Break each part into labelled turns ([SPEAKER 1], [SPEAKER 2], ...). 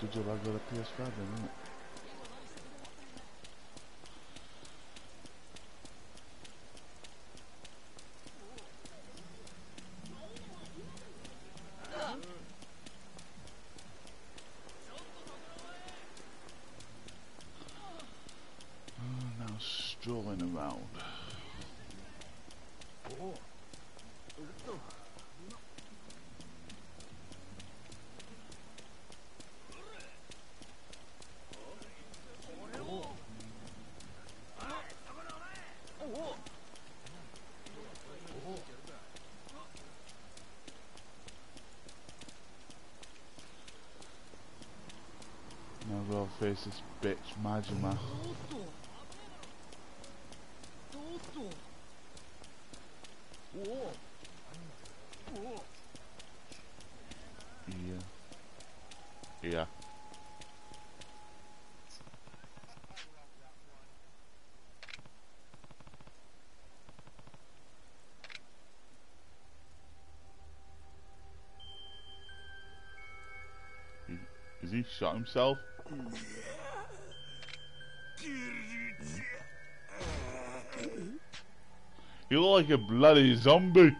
[SPEAKER 1] good job I got a PS5 then, isn't it? Oh, now strolling around. Now we'll face this bitch Majima. Yeah. Yeah. Is he shot himself? You look like a bloody zombie.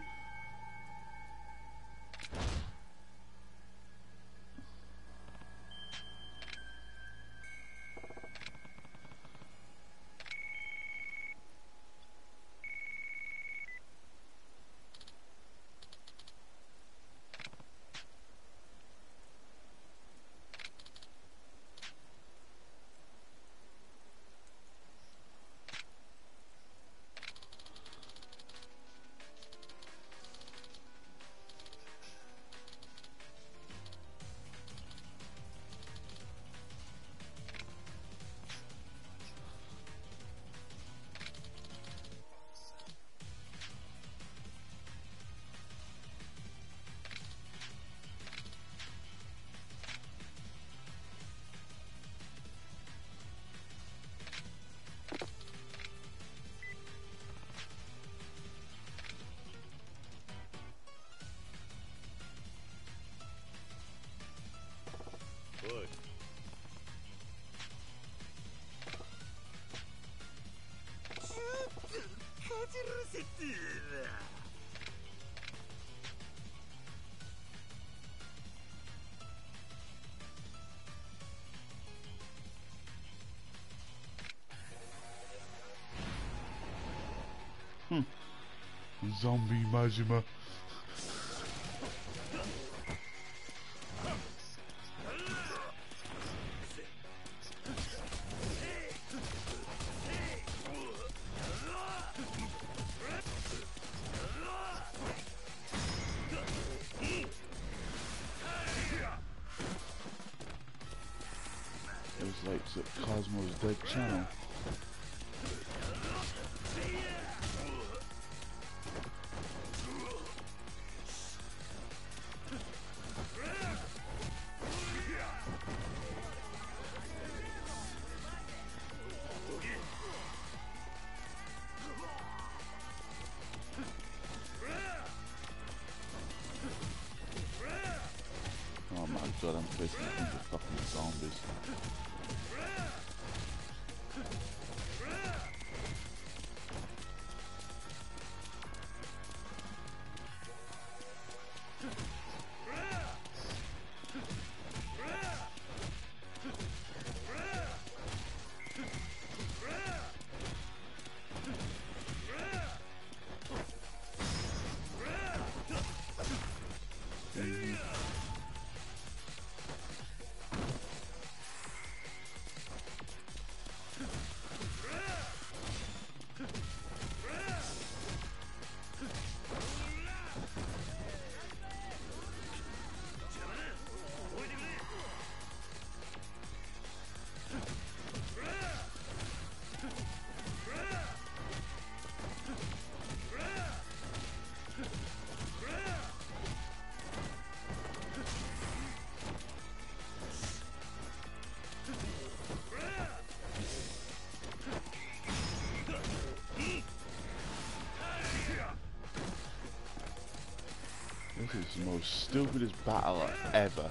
[SPEAKER 1] Zombie Majima. Is the most stupidest battle ever.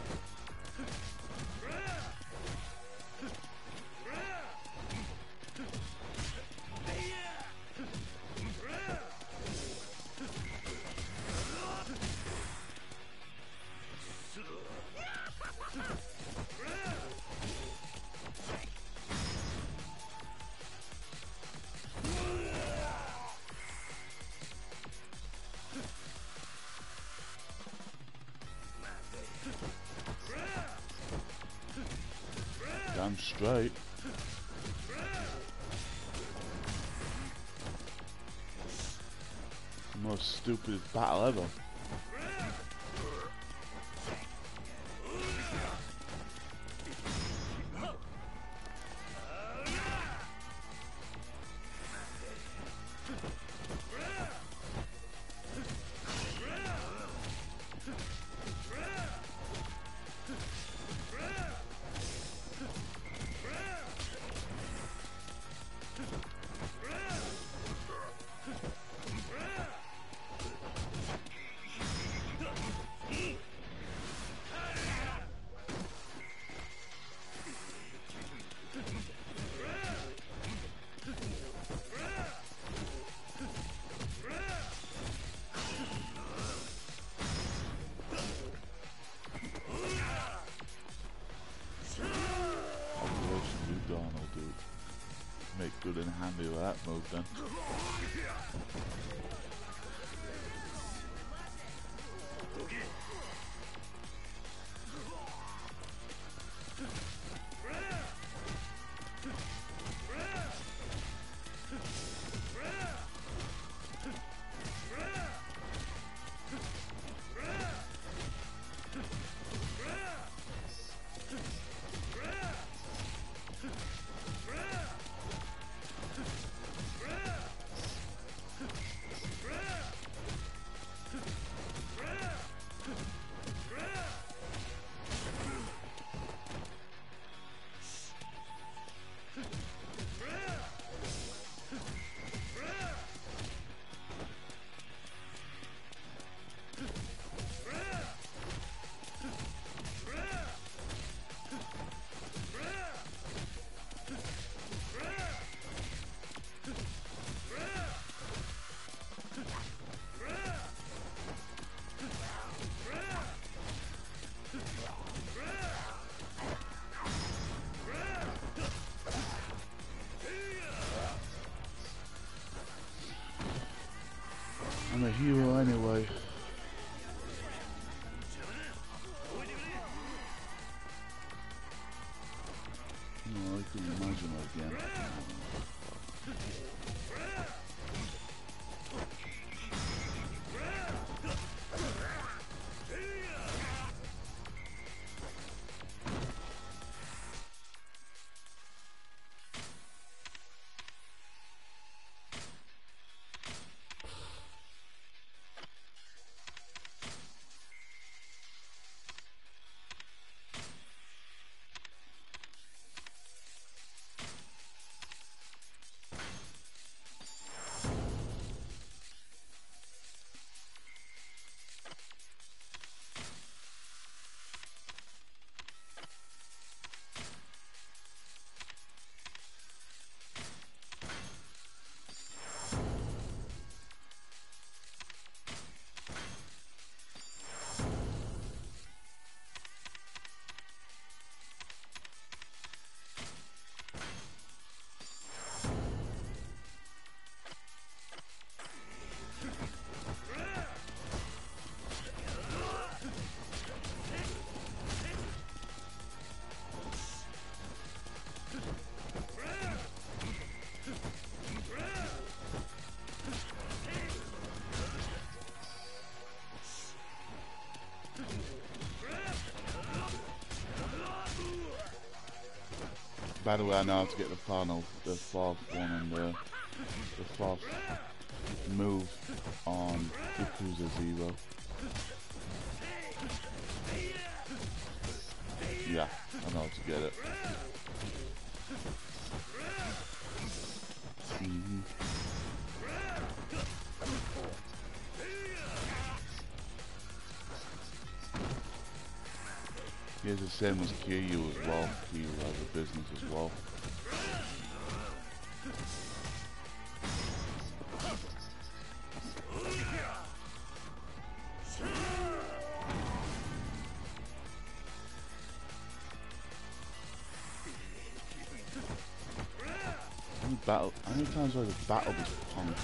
[SPEAKER 2] Battle ever. With that move then. Hero anyway. No, I can imagine again. By the way, I know how to get the final, the fourth one and the, the fourth move on Yakuza Zero. Yeah, I know how to get it. Here's the same as Kiryu as well. Kiryu has a business as well. Battle? How many times have I battled this punk?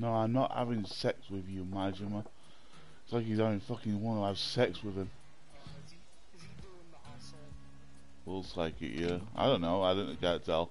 [SPEAKER 2] No, I'm not having sex with you, Majima. It's like he's only fucking want to have sex with him.
[SPEAKER 3] Uh, is he, is he
[SPEAKER 2] Looks like it, yeah. I don't know, I didn't, can't tell.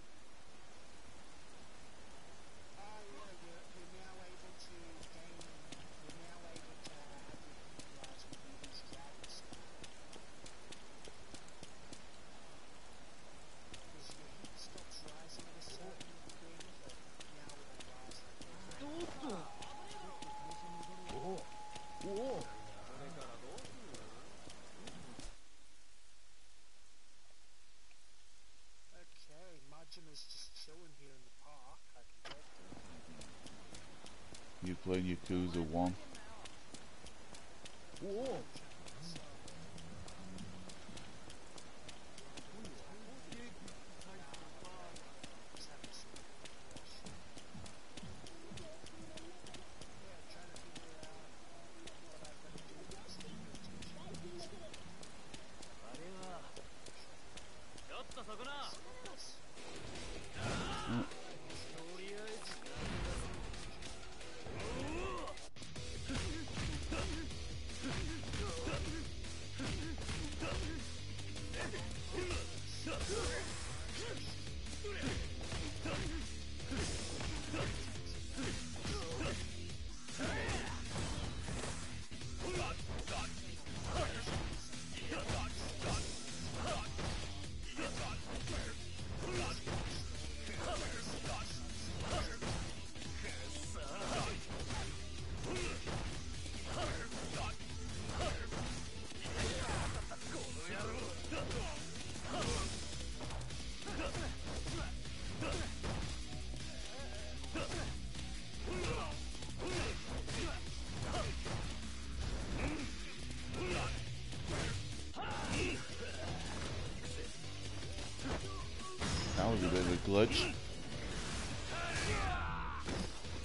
[SPEAKER 2] glitch.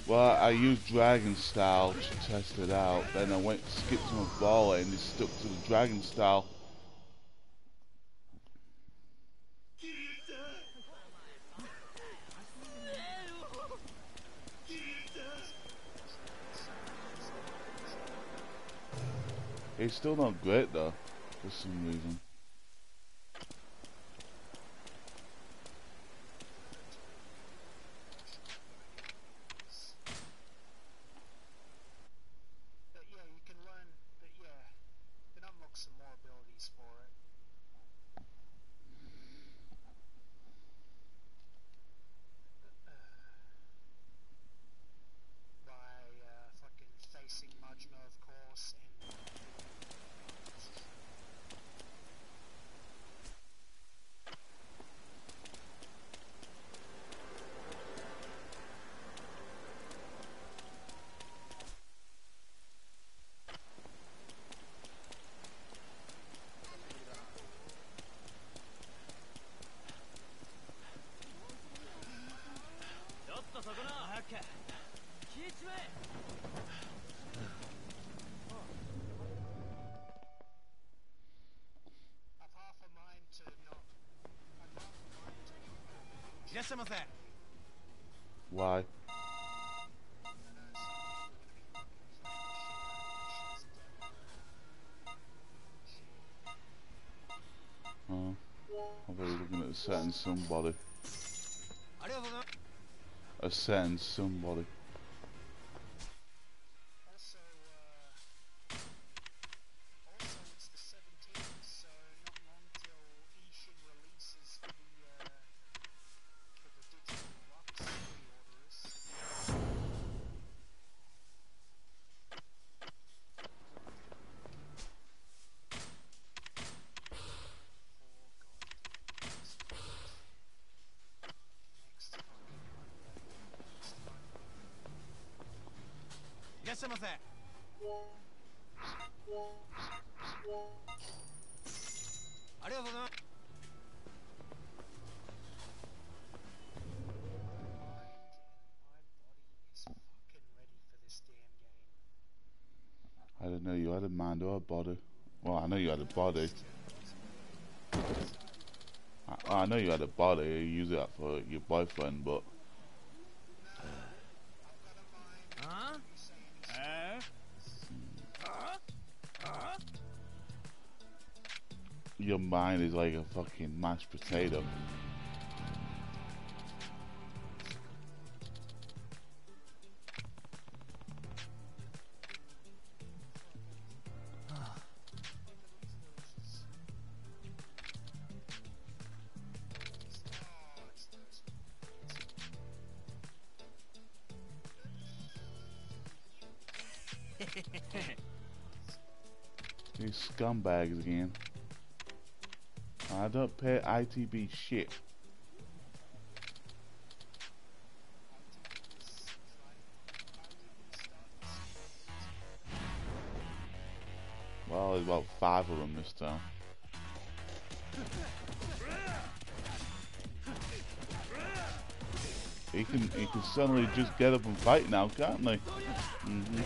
[SPEAKER 2] Well, I used Dragon Style to test it out. Then I went skipped my volley and it stuck to the Dragon Style. It's still not great though, for some reason. somebody. A Ascend somebody. I, I know you had a body, you use that for your boyfriend, but. Your mind is like a fucking mashed potato. Again. I don't pay ITB shit. Well, there's about five of them this time. He can he can suddenly just get up and fight now, can't they? hmm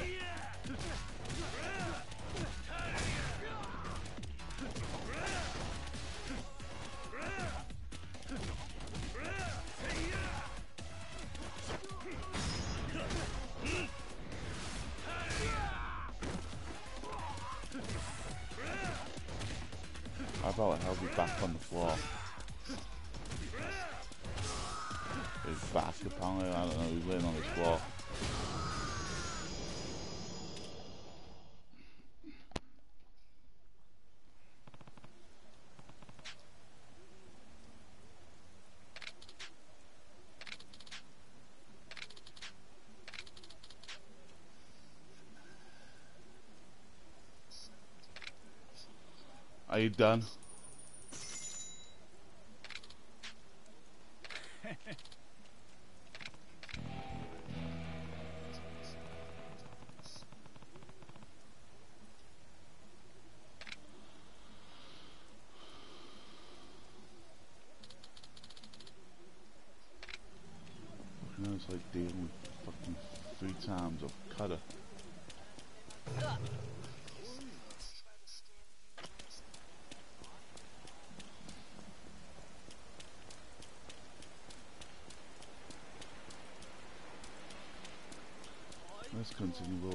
[SPEAKER 2] you done?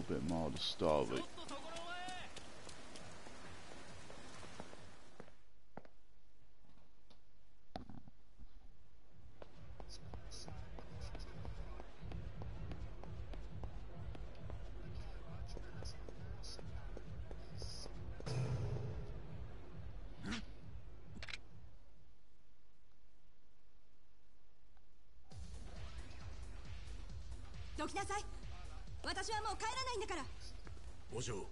[SPEAKER 2] Bit more of the story.
[SPEAKER 4] 私はもう帰らないんだから。
[SPEAKER 5] お嬢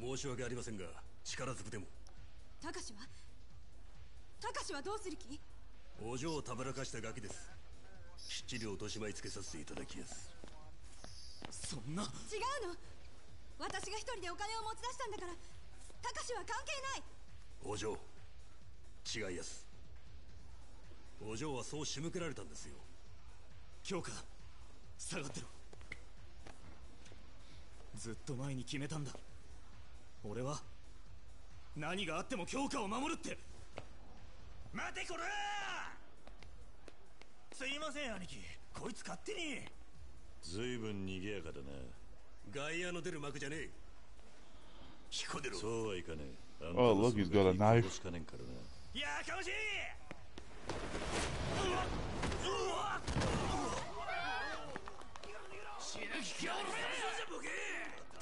[SPEAKER 5] 申し訳ありませんが力ずくでも。
[SPEAKER 4] たかしは？たかしはどうする気？
[SPEAKER 5] お嬢をたぶらかしたガキです。きっちり落とし前つけさせていただきやす。
[SPEAKER 6] そんな。
[SPEAKER 4] 違うの。私が一人でお金を持ち出したんだから。たかしは関係ない。
[SPEAKER 5] お嬢違いやす。お嬢はそう仕向けられたんですよ。
[SPEAKER 6] 京香下がってろずっと前に決めたんだ。俺は何があっても京香を守るって。待てこら！すいません兄貴。こいつ勝手に。
[SPEAKER 5] ずいぶん賑やかだな。外野の出る幕じゃねえ。彦出ろ。そうはいかねえ。
[SPEAKER 2] Oh,
[SPEAKER 5] の
[SPEAKER 2] look, he's
[SPEAKER 5] その
[SPEAKER 2] got a
[SPEAKER 5] ガキ
[SPEAKER 2] knife.
[SPEAKER 5] 殺しかねんからな。
[SPEAKER 6] やかましい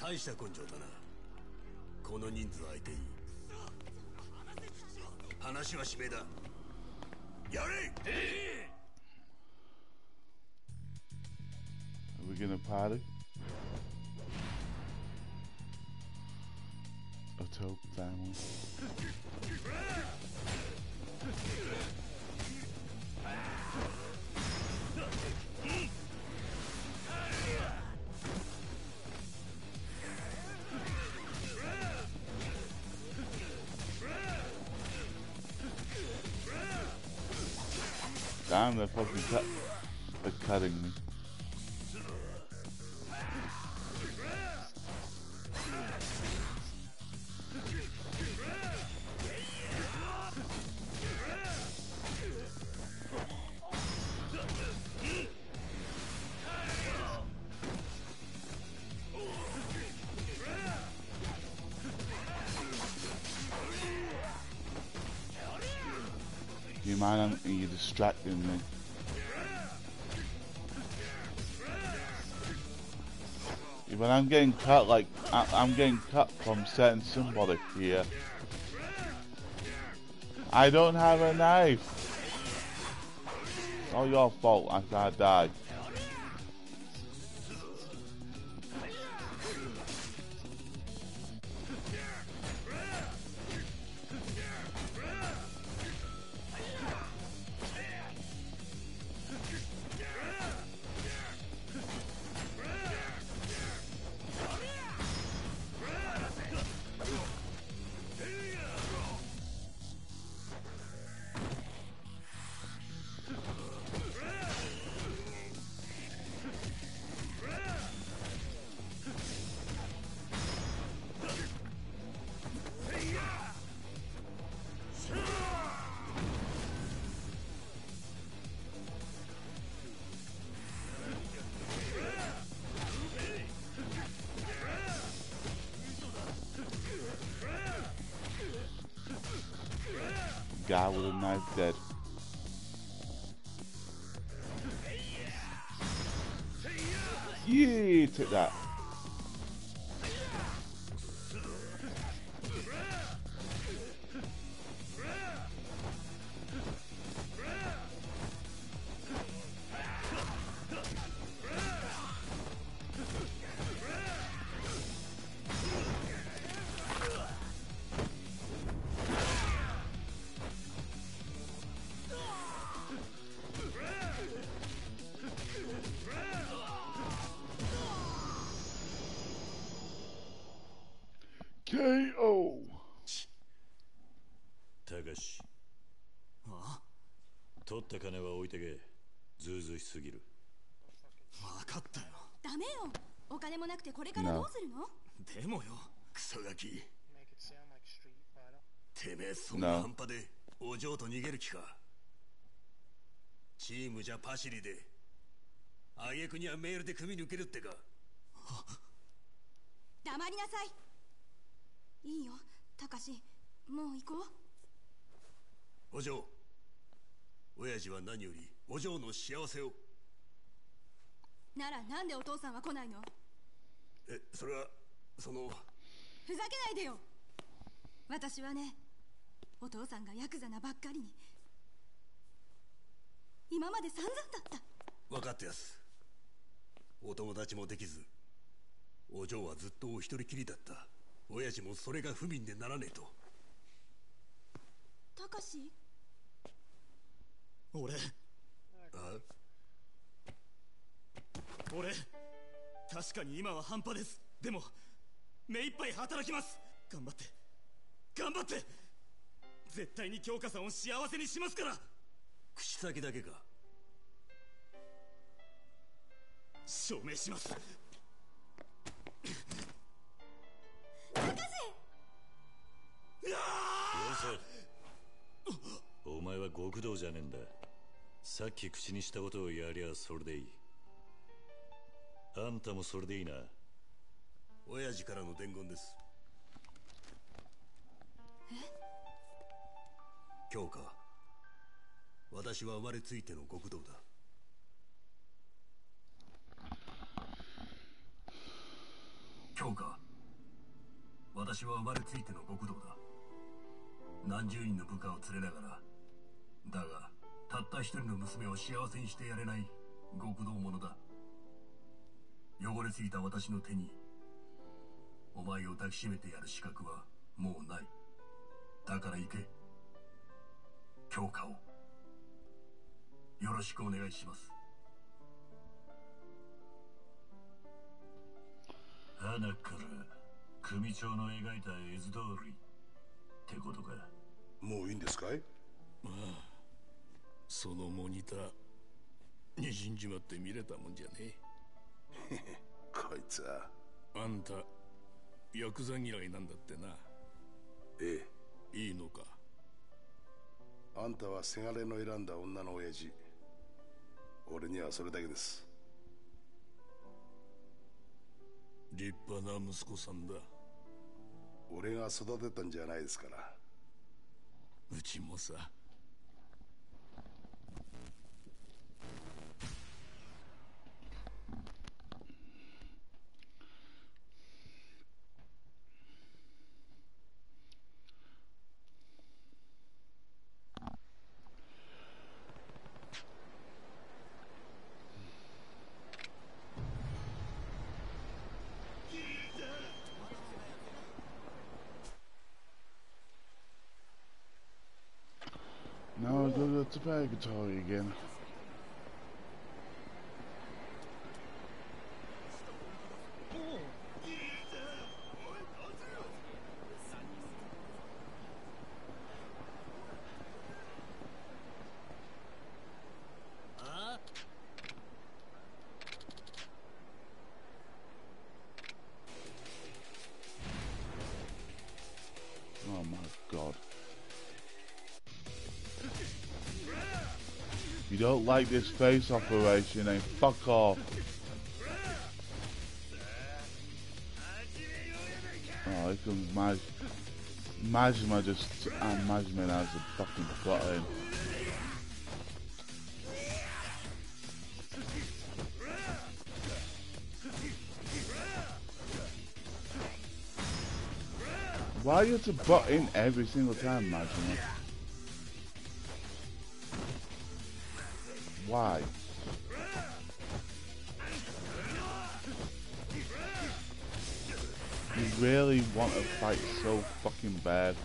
[SPEAKER 5] 大した根性だなこの人数相手に話は指名だやれ
[SPEAKER 2] Are we gonna party? A Tope family. Damn, they're fucking cut. They're cutting me. You mind? I'm, you're distracting me. But I'm getting cut like I, I'm getting cut from setting somebody here. I don't have a knife. It's all your fault I died. Guy KO.
[SPEAKER 5] たかし取った金は置いてけ。ずうずうしすぎる。
[SPEAKER 6] 分かったよ。
[SPEAKER 4] ダメよ。お金もなくてこれからどうするの？
[SPEAKER 6] でもよ。
[SPEAKER 5] クソガキ.てめえそんな半端でお嬢と逃げる気か？チームじゃパシリで挙句にはメールで組み抜けるってか。
[SPEAKER 4] 黙りなさいいいよ。たかしもう行こう。
[SPEAKER 5] お嬢。親父は何よりお嬢の幸せを。
[SPEAKER 4] ならなんでお父さんは来ないの？
[SPEAKER 5] えそれはその。
[SPEAKER 4] ふざけないでよ。私はねお父さんがヤクザなばっかりに。今まで散々だった。
[SPEAKER 5] 分かってやすお友達もできずお嬢はずっとお一人きりだった親父もそれが不憫でならねえと。
[SPEAKER 4] たかし
[SPEAKER 6] 俺。
[SPEAKER 5] あ？
[SPEAKER 6] 俺。確かに今は半端です。でも目いっぱい働きます。頑張って。頑張って。絶対に京香さんを幸せにしますから。
[SPEAKER 5] 口先だけか。
[SPEAKER 6] 証明します
[SPEAKER 5] お前は極道じゃねえんだ。さっき口にしたことをやりゃそれでいい。あんたもそれでいいな。親父からの伝言です。京香私は生まれついての極道だ。京香私は生まれついての極道だ。何十人の部下を連れながらだがたった一人の娘を幸せにしてやれない極道者だ。汚れすぎた私の手にお前を抱きしめてやる資格はもうない。だから行け。強化を。よろしくお願いします。花から組長の描いた絵図通り。ってことか。
[SPEAKER 7] もういいんですかい？
[SPEAKER 8] そのモニターにじんじまって見れたもんじゃね
[SPEAKER 7] こいつは。
[SPEAKER 8] えあんたヤクザ嫌いなんだってな。
[SPEAKER 7] ええ。
[SPEAKER 8] いいのか。
[SPEAKER 7] あんたはせがれの選んだ女の親父。俺にはそれだけです。
[SPEAKER 8] 立派な息子さんだ
[SPEAKER 7] 俺が育てたんじゃないですから。
[SPEAKER 8] うちもさ
[SPEAKER 1] to Purgatory again. You don't like this face operation, then fuck off. Oh, here comes Maj. Majima just, and Majima has a fucking button. Why are you to butt in every single time, Majima? Why? You really want to fight so fucking bad.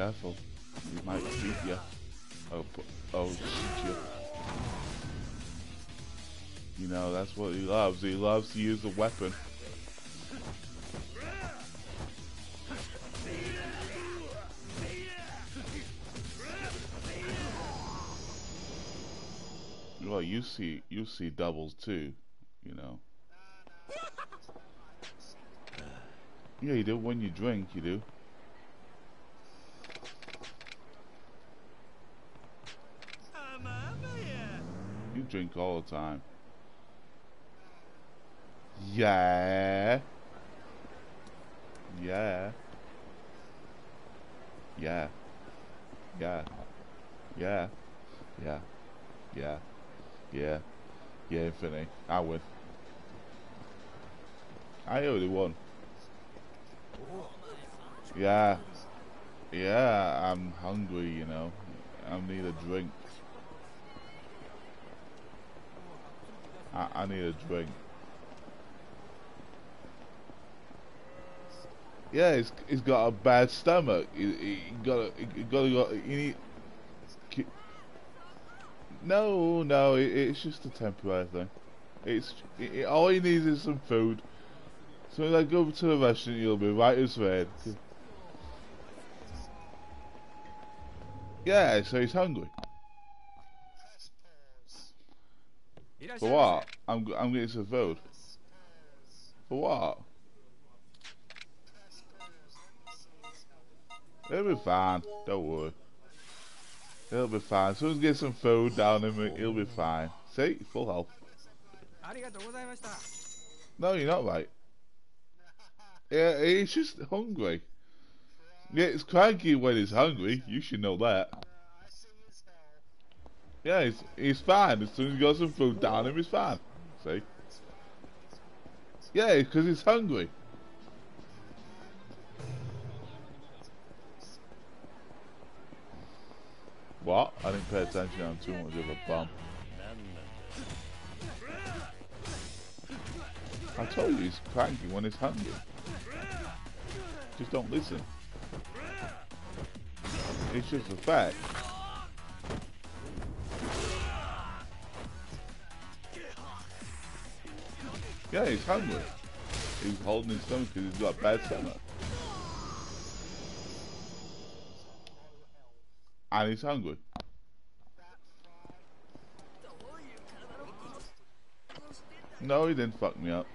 [SPEAKER 2] Careful. He might shoot you. Oh, oh, shoot you. You know, that's what he loves. He loves to use a weapon. Well, you see, you see doubles too, you know. Yeah, you do. When you drink, you do. You drink all the time. Yeah. Yeah. Yeah. Yeah. Yeah. Yeah. Yeah. Yeah. Yeah, Infinity. I win. I already won. Yeah. Yeah, I'm hungry, you know. I need a drink. I, I need a drink. Yeah, he's, he's got a bad stomach. He, he got a, he got a, got, he need, no, no, it, it's just a temporary thing. It's it, all he needs is some food. So when I go to the restaurant, you'll be right as rain. Yeah, so he's hungry. For what? I'm I'm getting some food. For what? It'll be fine. Don't worry. It'll be fine. Soon as get some food down him, he'll be fine. See, full health. No, you're not right. Yeah, he's just hungry. Yeah, it's cranky when he's hungry. You should know that. Yeah, he's he's fine. As soon as he got some food down him, he's fine. See? Yeah, because he's hungry. What? I didn't pay attention. I'm too much of a bum. I told you he's cranky when he's hungry. Just don't listen. It's just a fact. Yeah, he's hungry. He's holding his stomach because he's got bad stomach. And he's hungry. No, he didn't fuck me up.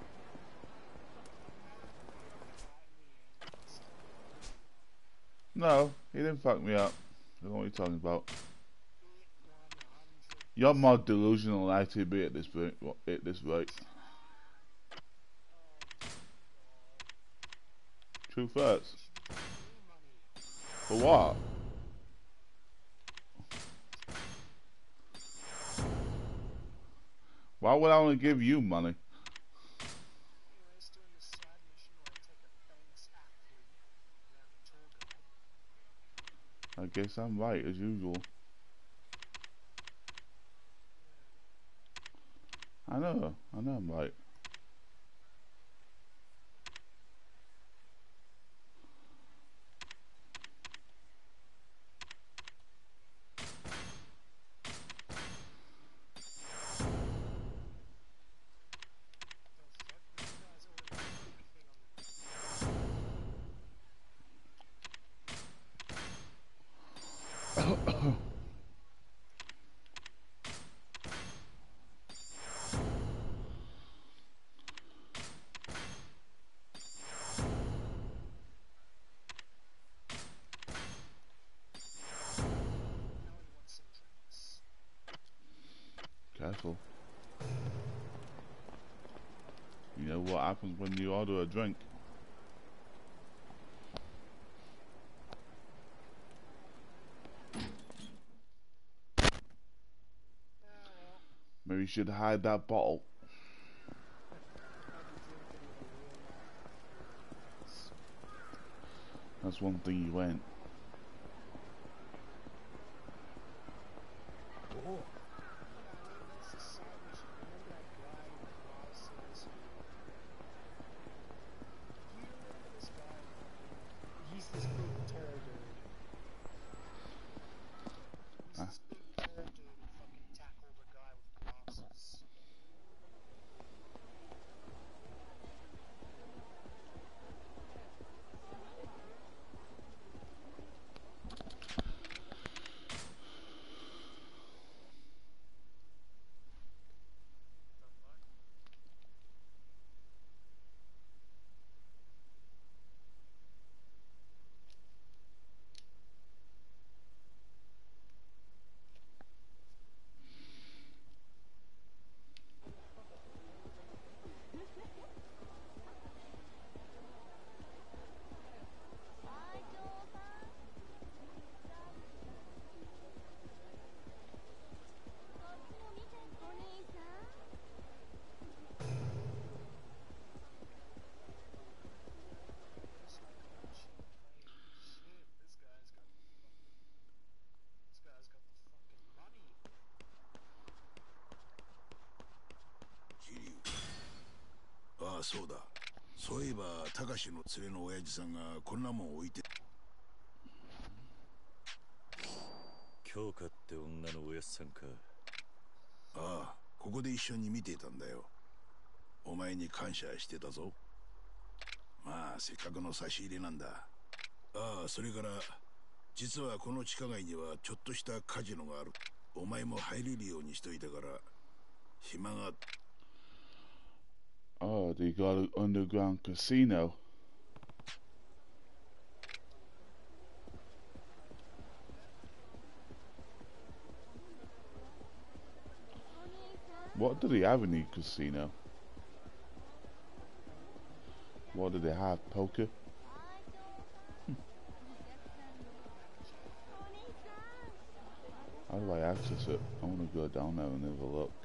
[SPEAKER 2] No, he didn't fuck me up. I don't know what you're talking about. You're more delusional than I be at this rate. At this rate. True facts. But what? Why would I only give you money?
[SPEAKER 3] I
[SPEAKER 2] guess I'm right as usual. I know, I know I'm right. You know what happens when you order a drink? Maybe you should hide that bottle. That's one thing you went.
[SPEAKER 7] そうだ。そういえば高志の連れの親父さんがこんなもん置いて。
[SPEAKER 9] 京香って女のおやっさんか。
[SPEAKER 7] ああここで一緒に見ていたんだよ。お前に感謝してたぞ。まあせっかくの差し入れなんだ。ああそれから実はこの地下街にはちょっとしたカジノがある。お前も入れるようにしといたから暇が
[SPEAKER 2] Oh, they got an underground casino. What do they have in the casino? What do they have? Poker? How do I access it? I want to go down there and have a look.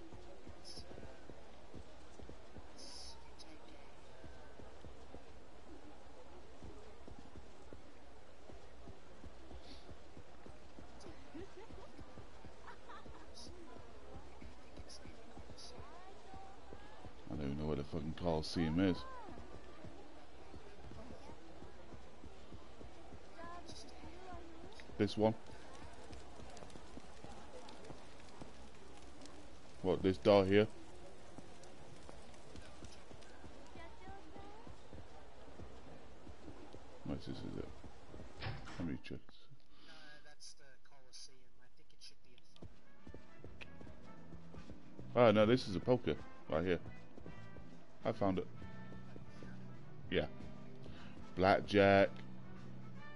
[SPEAKER 2] Fucking Coliseum is. This one? What, this door here? What is this, is it? Let me check. Oh no, this is a poker right here. I found it. Yeah. Blackjack.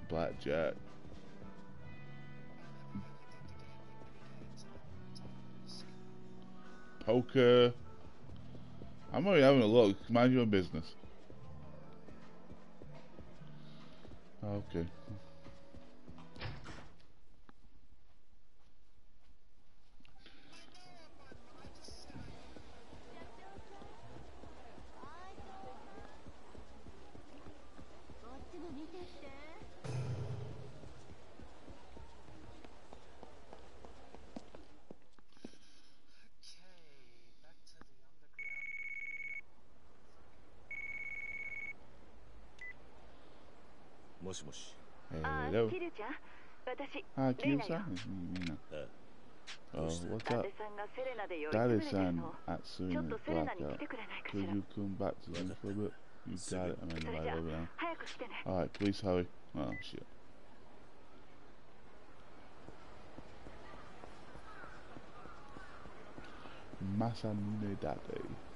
[SPEAKER 2] Blackjack. Poker. I'm only having a look. Mind your business. Okay,
[SPEAKER 1] accuser?
[SPEAKER 2] Mm,
[SPEAKER 1] mm,
[SPEAKER 2] mm,
[SPEAKER 9] no.
[SPEAKER 2] Oh,
[SPEAKER 1] look
[SPEAKER 2] at
[SPEAKER 1] Date-san
[SPEAKER 2] Could you come back to them for a bit? You got it, I'm in the over. Alright, please hurry. Oh, shit. Masamune Date.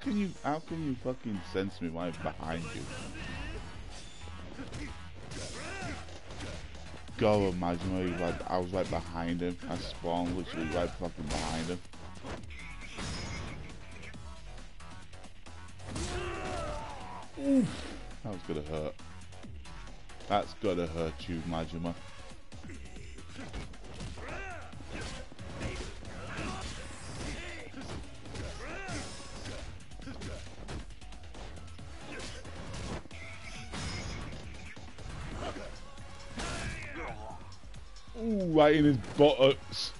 [SPEAKER 1] Can you how can you fucking sense me right behind you? Go imagine me like I was right behind him. I spawned literally right fucking behind him. Oof. That was gonna hurt. That's gonna hurt you, Majima. Right in his buttocks.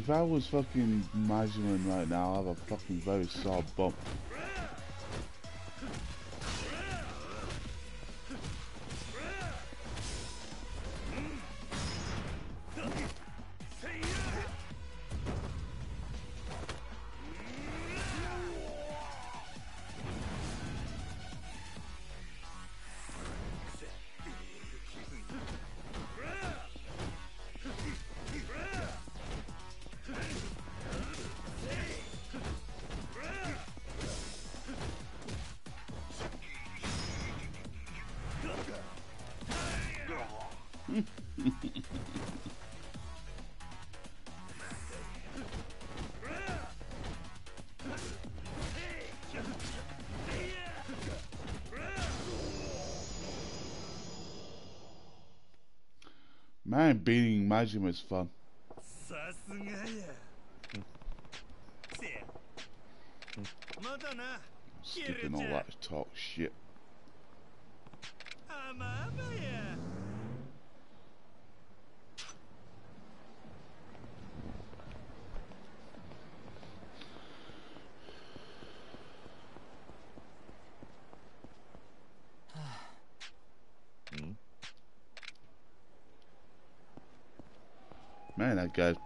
[SPEAKER 1] If I was fucking Majima right now, I'd have a fucking very sore bump. Man, beating Majima is fun.
[SPEAKER 10] さ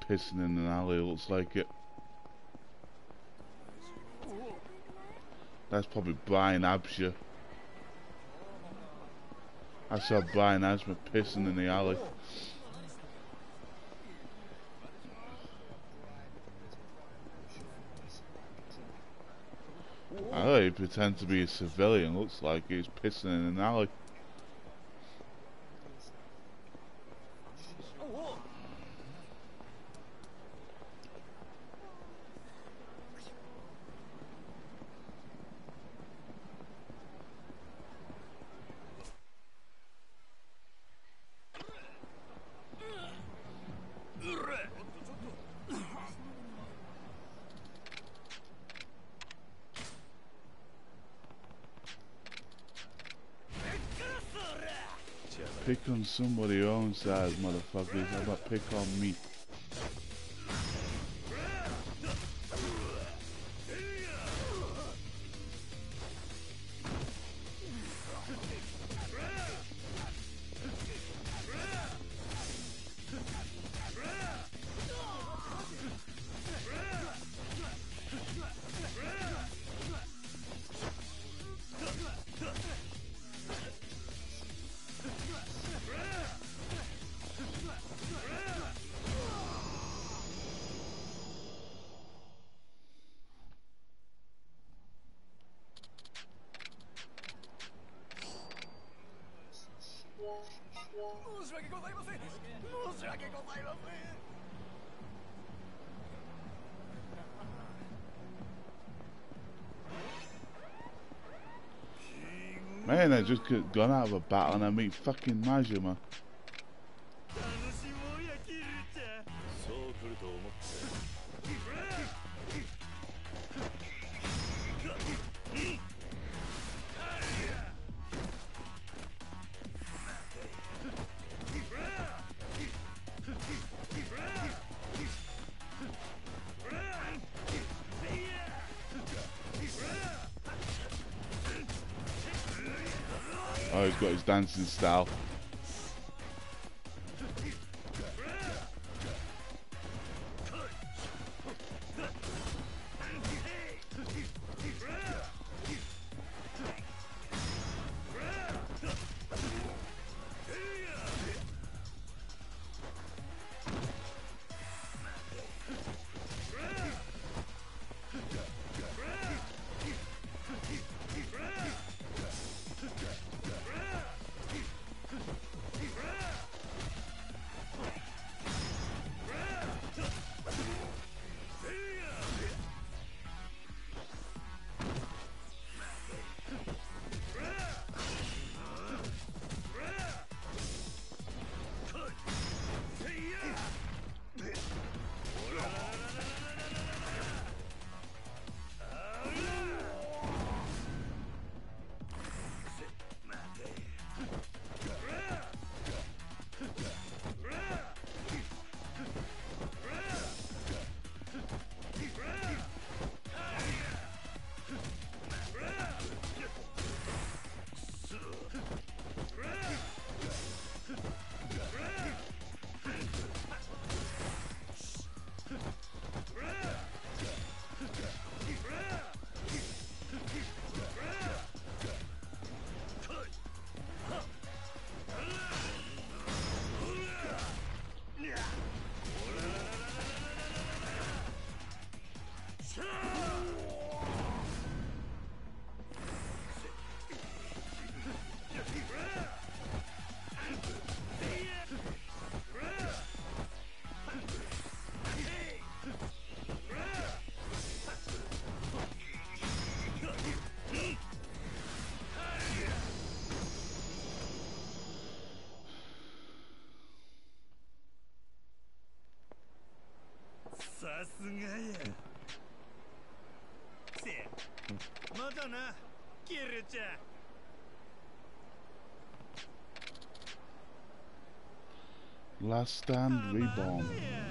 [SPEAKER 1] pissing in an alley, looks like it. That's probably Brian Absher. I saw Brian Asma pissing in the alley. I know he pretends to be a civilian, looks like he's pissing in an alley. Somebody own side, motherfuckers. How about pick on me? Just got- gone out of a battle and I meet fucking Majima.
[SPEAKER 10] Jackson style. さすがやせまたな
[SPEAKER 1] キルちゃんラスタンリボン。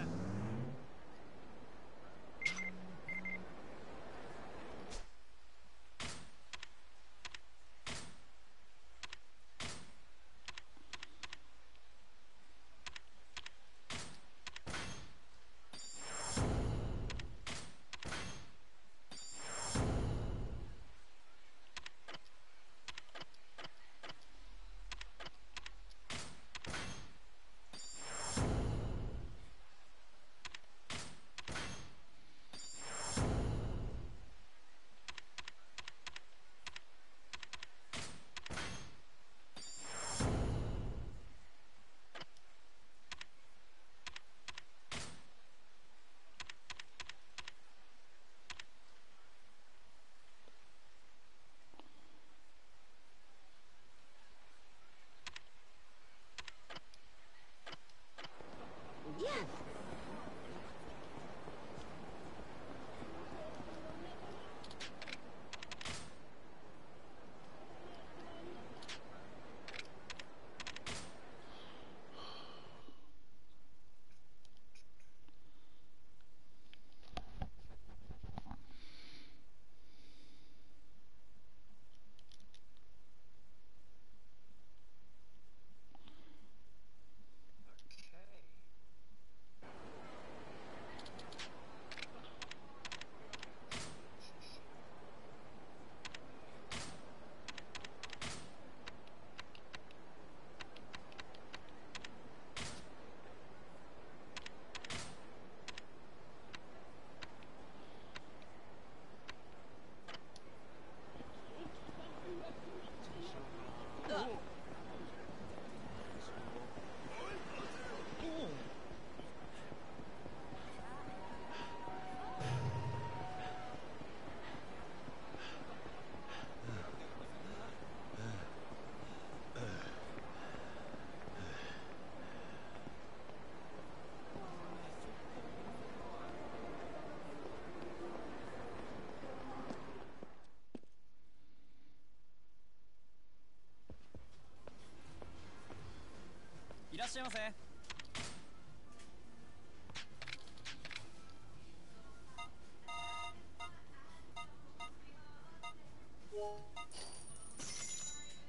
[SPEAKER 11] しゃいませ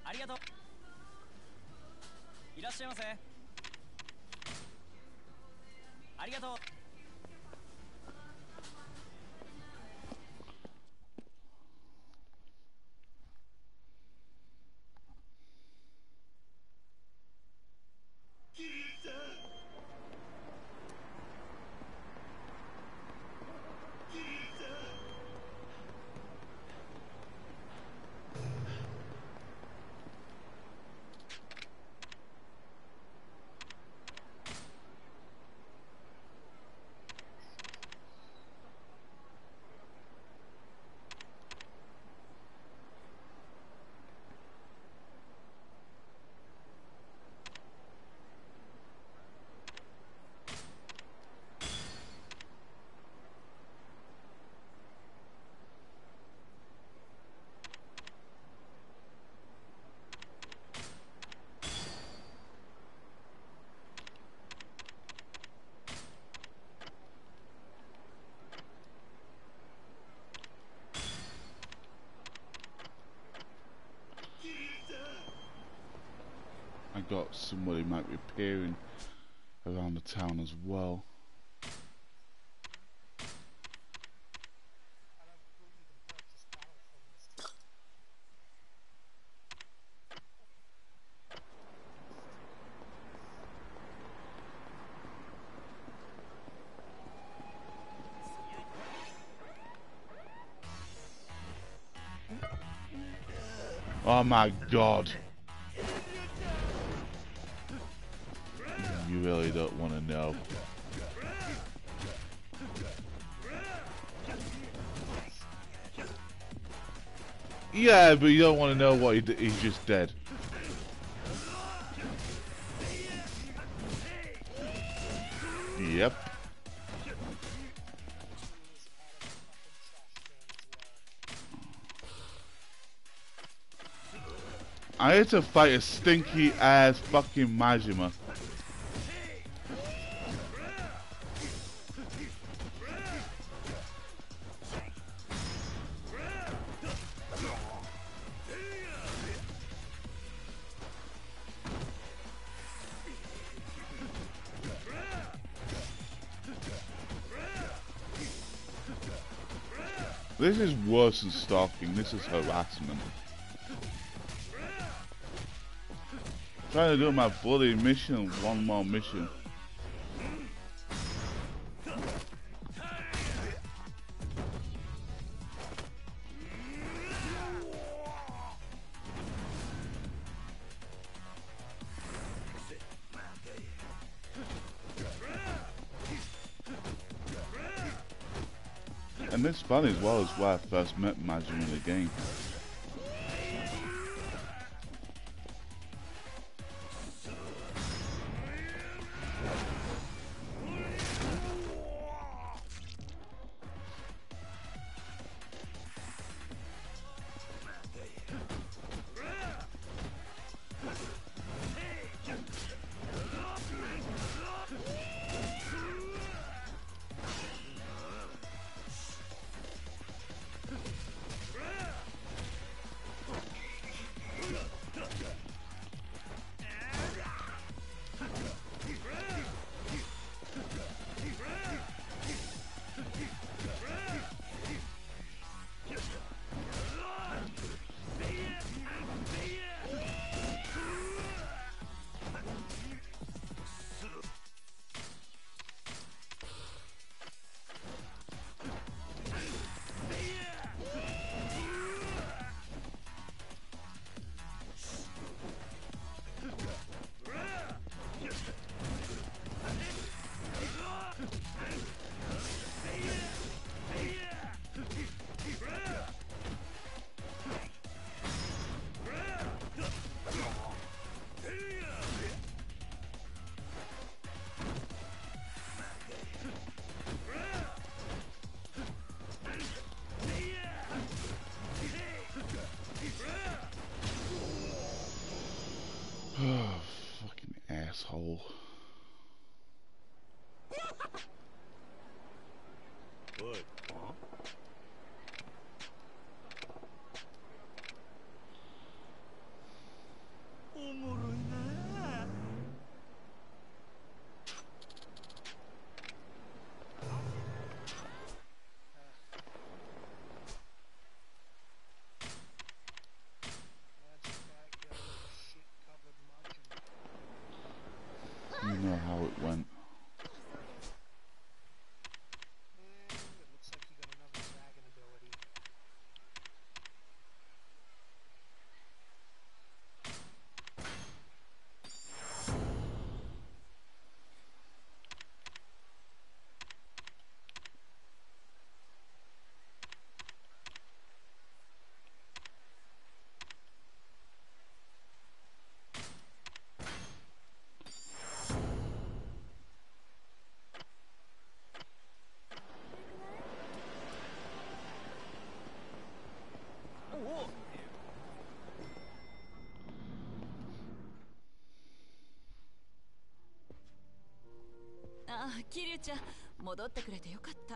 [SPEAKER 11] ありがとう。いらっしゃいませ。
[SPEAKER 1] Got somebody might be appearing around the town as well. Oh my god. Really don't want to know. Yeah, but you don't want to know what he he's just dead. Yep. I had to fight a stinky ass fucking Majima. Is worse than stalking, this is harassment. Trying to do my bloody mission, one more mission. Fun as well is where I first met Majin in the game.
[SPEAKER 12] 桐生ちゃん戻ってくれてよかった。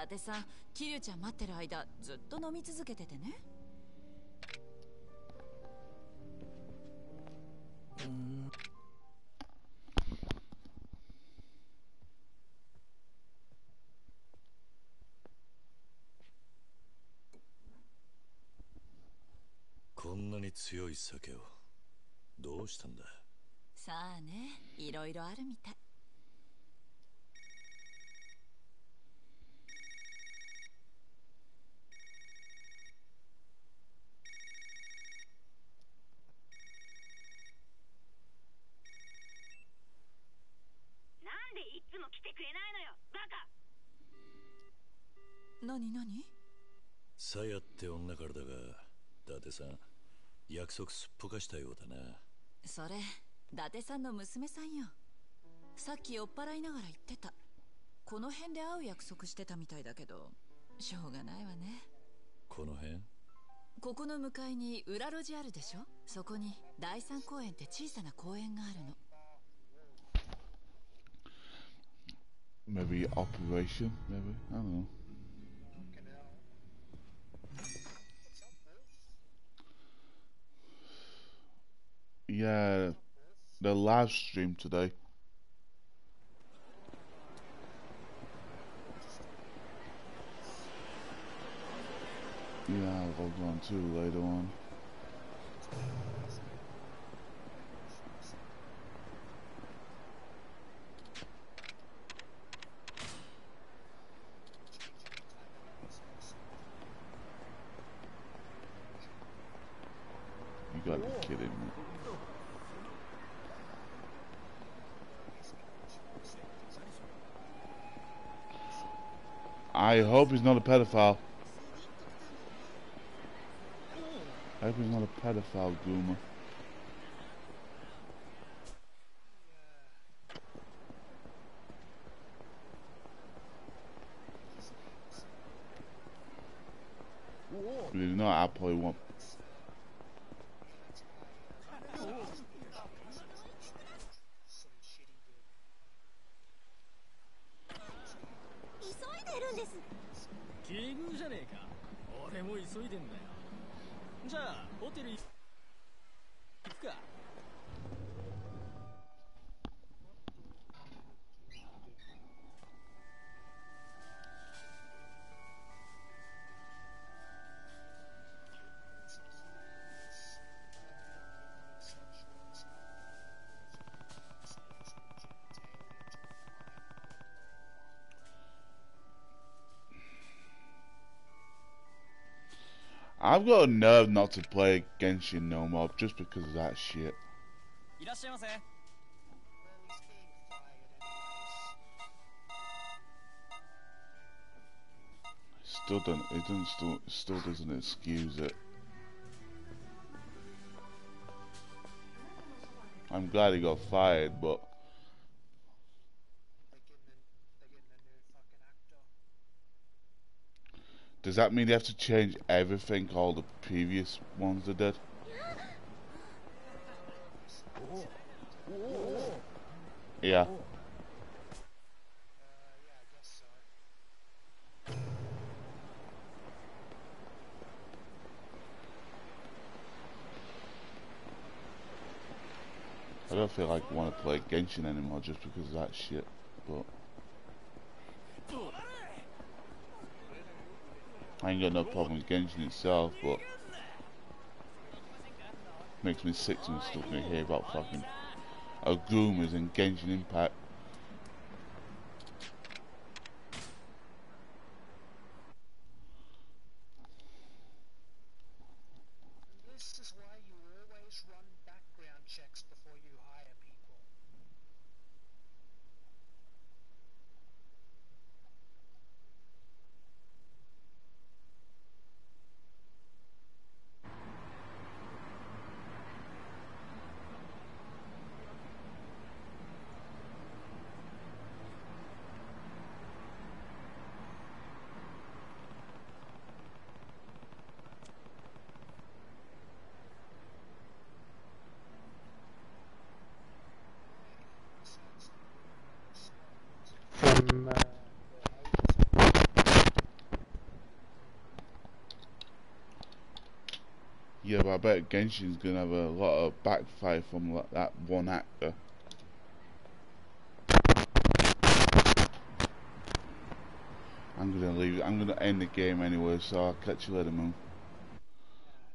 [SPEAKER 12] 伊達さん桐生ちゃん待ってる間ずっと飲み続けててね。
[SPEAKER 9] こんなに強い酒を。どうしたんだ？
[SPEAKER 12] さあねいろいろあるみたい
[SPEAKER 1] なんでいつも来てくれないのよバカ
[SPEAKER 12] 何何
[SPEAKER 9] さやって女からだが伊達さん約束すっぽかしたようだな。
[SPEAKER 12] それ伊達さんの娘さんよ。さっき酔っ払いながら言ってた。この辺で会う約束してたみたいだけどしょうがないわね。
[SPEAKER 9] この辺？
[SPEAKER 12] ここの向かいに裏路地あるでしょ？そこに第三公園って小さな公園があるの。
[SPEAKER 2] Maybe operation, maybe? I don't know. Yeah, the live stream today. Yeah, I'll log on too later on. You gotta be kidding me. I hope he's not a pedophile. I hope he's not a pedophile, Goomer. If not, I probably won't. I've got a nerve not to play Genshin no Mob just because of that shit. Still doesn't it doesn't still still doesn't excuse it. I'm glad he got fired, but does that mean they have to change everything all the previous ones they did? Yeah. I don't feel like I want to play Genshin anymore just because of that shit, but I ain't got no problem with Genshin itself, but makes me sick me stuff when I hear about fucking
[SPEAKER 1] groomers in Genshin Impact.
[SPEAKER 2] This is why you always run background checks before you hire people.
[SPEAKER 13] From uh,
[SPEAKER 1] Yeah, but I bet Genshin's gonna have a lot of backfire from that one actor. I'm gonna leave. I'm gonna end the game anyway, so I'll catch you later, man.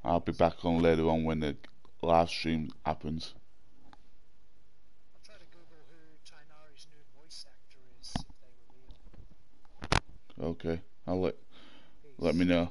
[SPEAKER 1] I'll be back on later on when the live stream happens.
[SPEAKER 2] I'll try to Google who Tighnari's new voice actor is if they reveal.
[SPEAKER 1] Okay, I'll let let me know.